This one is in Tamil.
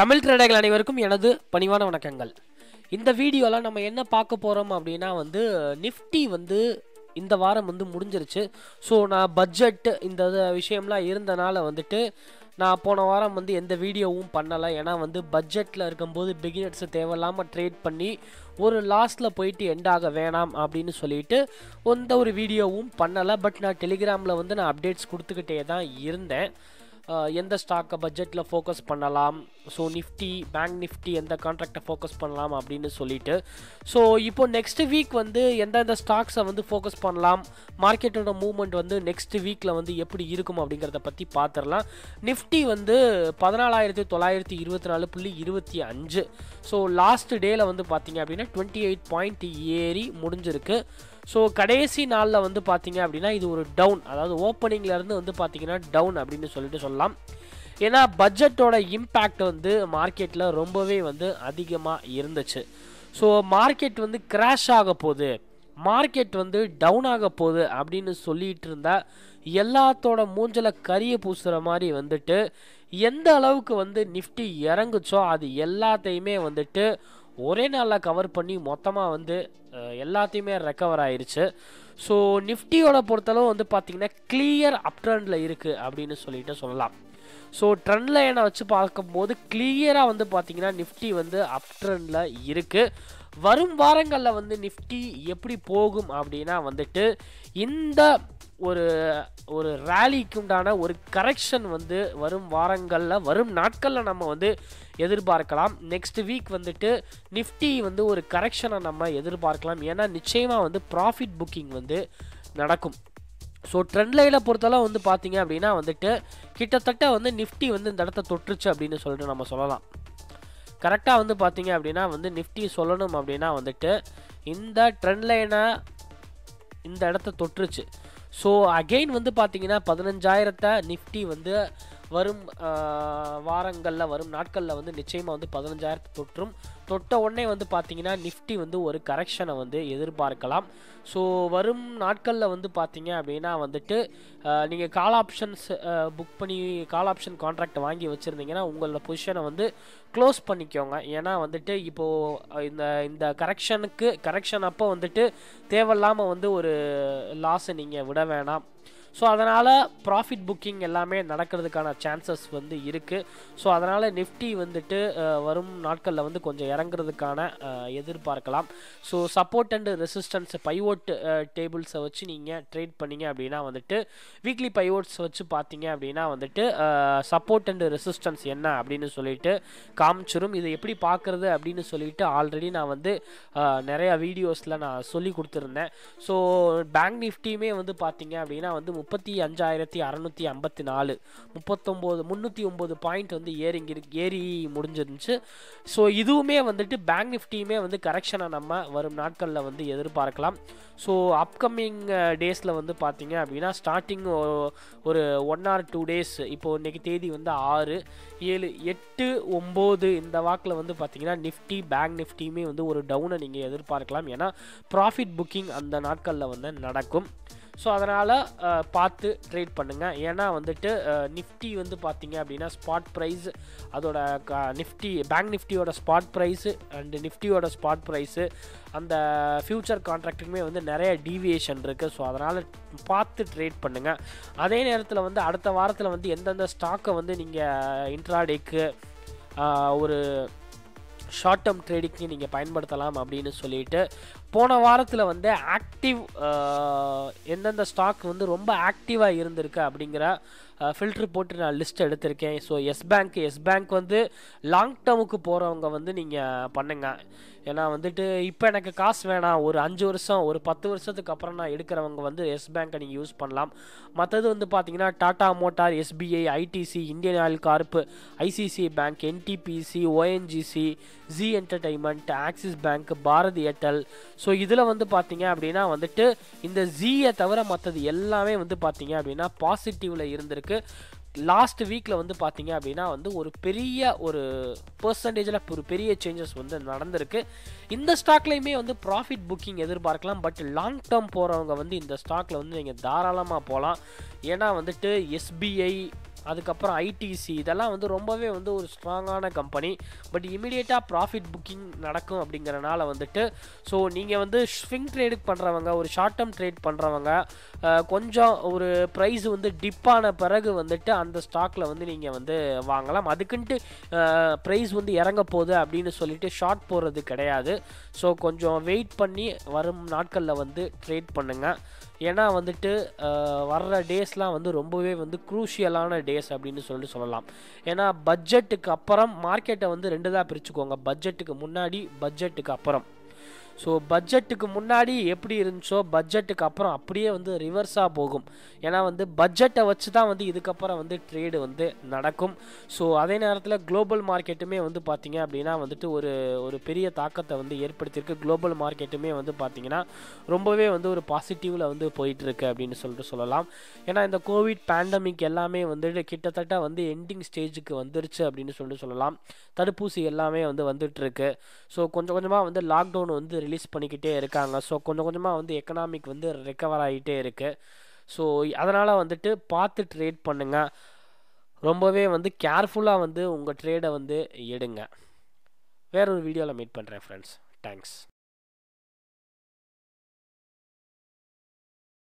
தமிழ் திரடைகள் அனைவருக்கும் எனது பணிவான வணக்கங்கள். இந்த வீடியோவில் நம்ம என்ன பார்க்க போகிறோம் அப்படின்னா வந்து நிஃப்டி வந்து இந்த வாரம் வந்து முடிஞ்சிருச்சு. ஸோ நான் பட்ஜெட் இந்த இது விஷயம்லாம் இருந்தனால வந்துட்டு நான் போன வாரம் வந்து எந்த வீடியோவும் பண்ணலை. ஏன்னா வந்து பட்ஜெட்டில் இருக்கும்போது பிகினர்ஸை தேவையில்லாமல் ட்ரேட் பண்ணி ஒரு லாஸ்ட்டில் போயிட்டு எண்ட் ஆக வேணாம் அப்படின்னு சொல்லிட்டு எந்த ஒரு வீடியோவும் பண்ணலை. பட் நான் டெலிகிராமில் வந்து நான் அப்டேட்ஸ் கொடுத்துக்கிட்டே தான் இருந்தேன். எந்த ஸ்டாக்கை பட்ஜெட்டில் ஃபோக்கஸ் பண்ணலாம்? ஸோ நிஃப்டி பேங்க் நிஃப்டி எந்த கான்ட்ராக்டை ஃபோக்கஸ் பண்ணலாம் அப்படின்னு சொல்லிட்டு. ஸோ இப்போ நெக்ஸ்ட் வீக் வந்து எந்தெந்த ஸ்டாக்ஸை வந்து ஃபோக்கஸ் பண்ணலாம்? மார்க்கெட்டோட மூவ்மெண்ட் வந்து நெக்ஸ்ட் வீக்கில் வந்து எப்படி இருக்கும் அப்படிங்கிறத பற்றி பார்த்துடலாம் நிஃப்டி வந்து பதினாலாயிரத்தி தொள்ளாயிரத்தி இருபத்தி நாலு புள்ளி இருபத்தி அஞ்சு. ஸோ லாஸ்ட் டேயில் வந்து பார்த்தீங்க அப்படின்னா டுவெண்ட்டி எயிட் பாயிண்ட் ஏறி முடிஞ்சிருக்கு. ஸோ கடைசி நாளில் வந்து பார்த்தீங்க அப்படின்னா இது ஒரு டவுன் அதாவது ஓப்பனிங்லேருந்து வந்து பார்த்தீங்கன்னா டவுன் அப்படின்னு சொல்லிட்டு சொல்லலாம். ஏன்னா பட்ஜெட்டோட இம்பேக்ட் வந்து மார்க்கெட்டில் ரொம்பவே வந்து அதிகமாக இருந்துச்சு. ஸோ மார்க்கெட் வந்து கிராஷ் ஆக போகுது. மார்க்கெட் வந்து டவுன் ஆக போகுது அப்படின்னு சொல்லிட்டு இருந்தா எல்லாத்தோட மூஞ்சல கரிய பூசுகிற மாதிரி வந்துட்டு எந்த அளவுக்கு வந்து நிஃப்டி இறங்குச்சோ அது எல்லாத்தையுமே வந்துட்டு ஒரே நாளில் கவர் பண்ணி மொத்தமாக வந்து எல்லாத்தையுமே ரெக்கவர் ஆயிருச்சு. ஸோ நிஃப்டியோட பொறுத்தளவு வந்து பார்த்திங்கன்னா கிளியர் அப்ட்ரெண்டில் இருக்குது அப்படின்னு சொல்லிட்டு சொல்லலாம். ஸோ ட்ரெண்ட் லைனை வச்சு பார்க்கும்போது கிளியராக வந்து பார்த்திங்கன்னா நிஃப்டி வந்து அப் ட்ரெண்டில் இருக்குது வரும் வாரங்களில் வந்து நிஃப்டி எப்படி போகும் அப்படின்னா வந்துட்டு இந்த ஒரு ஒரு ரேலிக்கு உண்டான ஒரு கரெக்ஷன் வந்து வரும் வாரங்களில் வரும் நாட்களில் நம்ம வந்து எதிர்பார்க்கலாம். நெக்ஸ்ட் வீக் வந்துட்டு நிஃப்டி வந்து ஒரு கரெக்ஷனை நம்ம எதிர்பார்க்கலாம். ஏன்னா நிச்சயமாக வந்து ப்ராஃபிட் புக்கிங் வந்து நடக்கும். ஸோ ட்ரெண்ட் லைனில் பொறுத்தளவு வந்து பார்த்தீங்க அப்படின்னா வந்துட்டு கிட்டத்தட்ட வந்து நிஃப்டி வந்து இந்த இடத்த தொற்றுச்சு அப்படின்னு சொல்லிட்டு நம்ம சொல்லலாம். கரெக்டாக வந்து பார்த்தீங்க அப்படின்னா வந்து நிஃப்டி சொல்லணும் அப்படின்னா வந்துட்டு இந்த ட்ரெண்ட் லைனை இந்த இடத்த தொற்றுச்சு ஸோ அகெயின் வந்து பார்த்தீங்கன்னா பதினஞ்சாயிரத்தை நிஃப்டி வந்து வரும் வாரங்களில் வரும் நாட்களில் வந்து நிச்சயமாக வந்து பதினஞ்சாயிரத்து தொற்றும். தொட்ட உடனே வந்து பார்த்திங்கன்னா நிஃப்டி வந்து ஒரு கரெக்ஷனை வந்து எதிர்பார்க்கலாம். ஸோ வரும் நாட்களில் வந்து பார்த்திங்க அப்படின்னா வந்துட்டு நீங்கள் கால் ஆப்ஷன்ஸ் புக் பண்ணி கால் ஆப்ஷன் கான்ட்ராக்ட் வாங்கி வச்சுருந்தீங்கன்னா உங்களோட பொசிஷனை வந்து க்ளோஸ் பண்ணிக்கோங்க. ஏன்னா வந்துட்டு இப்போது இந்த இந்த கரெக்ஷனுக்கு கரெக்ஷன் அப்போ வந்துட்டு தேவையில்லாமல் வந்து ஒரு லாஸை நீங்கள் விட வேணாம். ஸோ அதனால் ப்ராஃபிட் புக்கிங் எல்லாமே நடக்கிறதுக்கான சான்சஸ் வந்து இருக்குது ஸோ அதனால் நிஃப்டி வந்துட்டு வரும் நாட்களில் வந்து கொஞ்சம் இறங்குறதுக்கான எதிர்பார்க்கலாம். So support and resistance pivot டேபிள்ஸை வச்சு நீங்கள் ட்ரேட் பண்ணீங்க அப்படின்னா வந்துட்டு வீக்லி பைவோட்ஸ் வச்சு பார்த்தீங்க அப்படின்னா வந்துட்டு சப்போர்ட் அண்ட் ரெசிஸ்டன்ஸ் என்ன அப்படின்னு சொல்லிட்டு காமிச்சிரும். இதை எப்படி பார்க்குறது அப்படின்னு சொல்லிட்டு ஆல்ரெடி நான் வந்து நிறையா நிறைய வீடியோஸில் நான் சொல்லி கொடுத்துருந்தேன். ஸோ பேங்க் நிஃப்டியுமே வந்து பார்த்தீங்க அப்படின்னா வந்து முப்பத்தி அஞ்சாயிரத்தி அறநூற்றி ஐம்பத்தி நாலு. முப்பத்தொம்போது முந்நூற்றி ஒம்பது பாயிண்ட் வந்து ஏறிங்கி ஏறி முடிஞ்சிருந்துச்சு. ஸோ இதுவுமே வந்துட்டு பேங்க் நிஃப்டியுமே வந்து கரெக்ஷனை நம்ம வரும் நாட்களில் வந்து எதிர்பார்க்கலாம். ஸோ அப்கமிங் டேஸில் வந்து பார்த்தீங்க அப்படின்னா ஸ்டார்டிங் ஒரு ஒன் ஆர் டூ டேஸ் இப்போது இன்றைக்கி தேதி வந்து ஆறு ஏழு எட்டு ஒம்பது இந்த வாக்கில் வந்து பார்த்தீங்கன்னா நிஃப்டி பேங்க் நிஃப்டியுமே வந்து ஒரு டவுனை நீங்கள் எதிர்பார்க்கலாம். ஏன்னா ப்ராஃபிட் புக்கிங் அந்த நாட்களில் வந்து நடக்கும். ஸோ அதனால் பார்த்து ட்ரேட் பண்ணுங்கள் ஏன்னா வந்துட்டு நிஃப்டி வந்து பார்த்தீங்க அப்படின்னா ஸ்பாட் ப்ரைஸ் அதோட க நிஃப்டி பேங்க் நிஃப்டியோட ஸ்பாட் ப்ரைஸு அண்டு நிஃப்டியோட ஸ்பாட் ப்ரைஸு அந்த ஃப்யூச்சர் கான்ட்ராக்ட்டுக்குமே வந்து நிறைய டீவியேஷன் இருக்குது ஸோ அதனால் பார்த்து ட்ரேட் பண்ணுங்கள் அதே நேரத்தில் வந்து அடுத்த வாரத்தில் வந்து எந்தெந்த ஸ்டாக்கை வந்து நீங்கள் இன்ட்ராடேக்கு ஒரு ஷார்ட் டேர்ம் ட்ரேடிங்க்கு நீங்கள் பயன்படுத்தலாம் அப்படின்னு சொல்லிட்டு போன வாரத்தில் வந்து ஆக்டிவ் எந்தெந்த ஸ்டாக் வந்து ரொம்ப ஆக்டிவாக இருந்திருக்கு அப்படிங்கிற ஃபில்ட்ரு போட்டு நான் லிஸ்ட் எடுத்திருக்கேன். So yes bank yes bank வந்து லாங் டேர்முக்கு போகிறவங்க வந்து நீங்கள் பண்ணுங்க. ஏன்னா வந்துட்டு இப்போ எனக்கு காசு வேணாம். ஒரு அஞ்சு வருஷம் ஒரு பத்து வருஷத்துக்கு அப்புறம் நான் எடுக்கிறவங்க வந்து எஸ் பேங்க்கை நீங்கள் யூஸ் பண்ணலாம். மற்றது வந்து பார்த்தீங்கன்னா Tata motor SBI ITC Indian oil corp ICC bank NTPC ONGC Zee entertainment axis bank Bharti Airtel so இதில் வந்து பார்த்தீங்க அப்படின்னா வந்துட்டு இந்த ஜியை தவிர மற்றது எல்லாமே வந்து பார்த்தீங்க அப்படின்னா பாசிட்டிவில் இருந்திருக்கு. லாஸ்ட் வீக்கில் வந்து பார்த்தீங்க அப்படின்னா வந்து ஒரு பெரிய ஒரு பர்சன்டேஜில் ஒரு பெரிய சேஞ்சஸ் வந்து நடந்திருக்கு. இந்த ஸ்டாக்லேயுமே வந்து ப்ராஃபிட் புக்கிங் எதிர்பார்க்கலாம். பட் லாங் டேர்ம் போகிறவங்க வந்து இந்த ஸ்டாக்கில் வந்து நீங்கள் தாராளமாக போகலாம் ஏன்னா வந்துட்டு எஸ்பிஐ அதுக்கப்புறம் ஐடிசி இதெல்லாம் வந்து ரொம்பவே வந்து ஒரு ஸ்ட்ராங்கான கம்பெனி பட் இமீடியட்டாக ப்ராஃபிட் புக்கிங் நடக்கும் அப்படிங்கிறனால வந்துட்டு ஸோ நீங்கள் வந்து ஸ்விங் ட்ரேடு பண்ணுறவங்க ஒரு ஷார்ட் டேர்ம் ட்ரேட் பண்ணுறவங்க கொஞ்சம் ஒரு ப்ரைஸ் வந்து டிப்பான பிறகு வந்துட்டு அந்த ஸ்டாக்கில் வந்து நீங்கள் வந்து வாங்கலாம். அதுக்குன்ட்டு ப்ரைஸ் வந்து இறங்க போகுது அப்படின்னு சொல்லிட்டு ஷார்ட் போடுறது கிடையாது. ஸோ கொஞ்சம் வெயிட் பண்ணி வரும் நாட்களில் வந்து ட்ரேட் பண்ணுங்கள் ஏன்னா வந்துட்டு வர்ற டேஸ்லாம் வந்து ரொம்பவே வந்து குரூஷியலான டேஸ் அப்படின்னு சொல்லிட்டு சொல்லலாம். ஏன்னா பட்ஜெட்டுக்கு அப்புறம் மார்க்கெட்டை வந்து ரெண்டு தான் பிரிச்சுக்கோங்க பட்ஜெட்டுக்கு முன்னாடி பட்ஜெட்டுக்கு அப்புறம். ஸோ பட்ஜெட்டுக்கு முன்னாடி எப்படி இருந்துச்சோ பட்ஜெட்டுக்கு அப்புறம் அப்படியே வந்து ரிவர்ஸாக போகும். ஏன்னா வந்து பட்ஜெட்டை வச்சு தான் வந்து இதுக்கப்புறம் வந்து ட்ரேடு வந்து நடக்கும். ஸோ அதே நேரத்தில் குளோபல் மார்க்கெட்டுமே வந்து பார்த்திங்க அப்படின்னா வந்துட்டு ஒரு ஒரு பெரிய தாக்கத்தை வந்து ஏற்படுத்தியிருக்கு. குளோபல் மார்க்கெட்டுமே வந்து பார்த்திங்கன்னா ரொம்பவே வந்து ஒரு பாசிட்டிவில் வந்து போயிட்டுருக்கு அப்படின்னு சொல்லிட்டு சொல்லலாம். ஏன்னா இந்த கோவிட் பேண்டமிக் எல்லாமே வந்துட்டு கிட்டத்தட்ட வந்து எண்டிங் ஸ்டேஜுக்கு வந்துருச்சு அப்படின்னு சொல்லிட்டு சொல்லலாம். தடுப்பூசி எல்லாமே வந்து வந்துட்டுருக்கு. ஸோ கொஞ்சம் கொஞ்சமாக வந்து லாக்டவுன் வந்து ரிலீஸ் பண்ணிக்கிட்டே இருக்காங்க. ஸோ கொஞ்சம் கொஞ்சமாக வந்து எக்கனாமிக் வந்து ரெக்கவர் ஆகிட்டே இருக்குது ஸோ அதனால் வந்துட்டு பார்த்து ட்ரேட் பண்ணுங்கள் ரொம்பவே வந்து கேர்ஃபுல்லாக வந்து உங்கள் ட்ரேடை வந்து எடுங்க. வேற ஒரு வீடியோவில் மீட் பண்ணுறேன் ஃப்ரெண்ட்ஸ் தேங்க்ஸ்